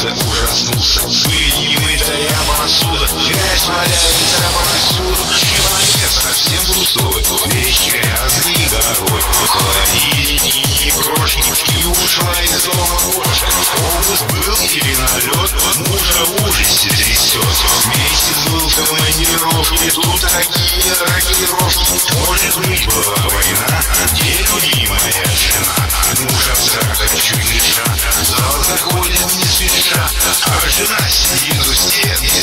ужаса ужаснулся Были мы даря посуда Грязь не трава всюду Человек совсем пустой. Вещи грязные горой Уходили и крошки И ушла из дома кошка. Обыск был и налет Мужа в ужасе трясет. Месяц был в командировке Тут такие рокировки сестра, а жена сидит стены.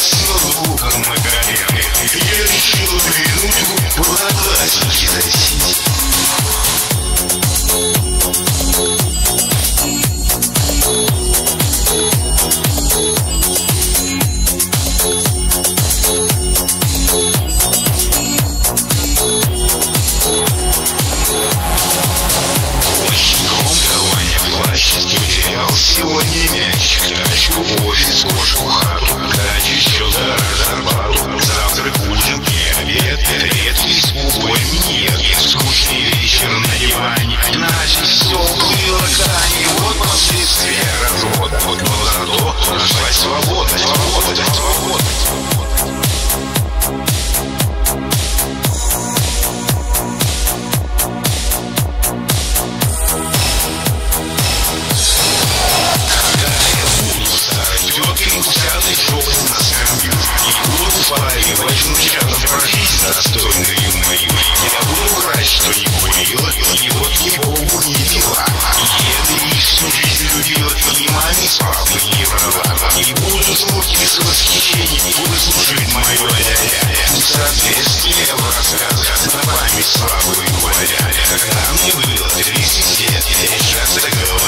не мяч, качку, офис, ложку, хату, гач, еще за зарплату, завтрак, ужин, обед, рейс. аварии возьму тебя попросить достойно, мою. Я буду врать, что не курила, и вот его не пила. И это не всю жизнь любила, и маме с папой не брала. И буду звуки с восхищением, буду служить мою ля-ля-ля. В соответствии в рассказах на память славы валя. Когда мне было 30 лет, я часто говорю,